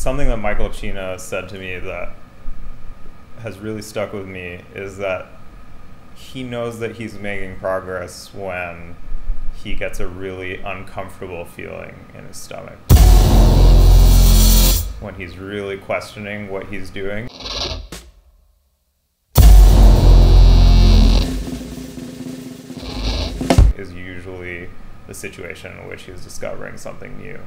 something that Michael Cina said to me that has really stuck with me is that he knows that he's making progress when he gets a really uncomfortable feeling in his stomach. When he's really questioning what he's doing. Is usually the situation in which he's discovering something new.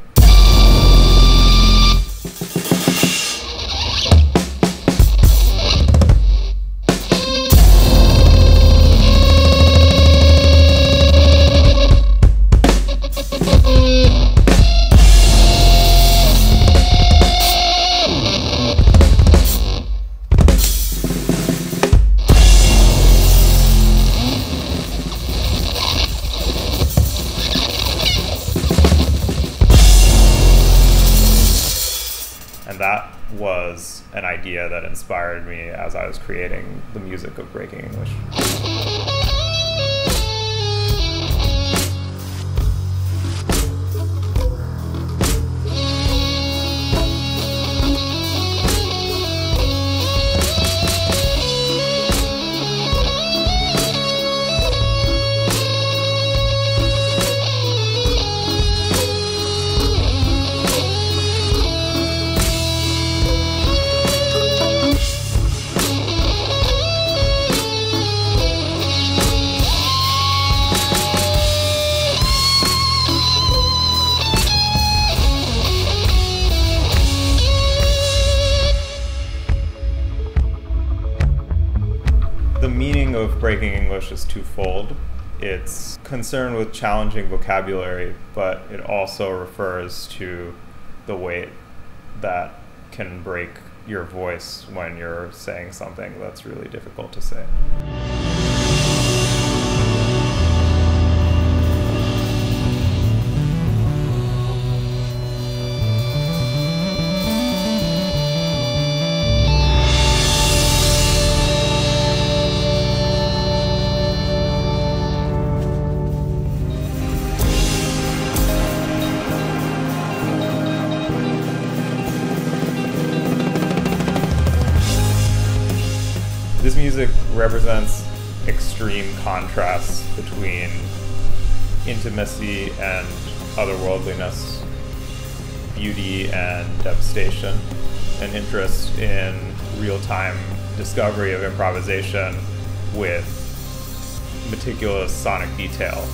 And that was an idea that inspired me as I was creating the music of Breaking English. Of breaking English is twofold. It's concerned with challenging vocabulary, but it also refers to the weight that can break your voice when you're saying something that's really difficult to say. Music represents extreme contrasts between intimacy and otherworldliness, beauty and devastation, an interest in real time discovery of improvisation with meticulous sonic detail.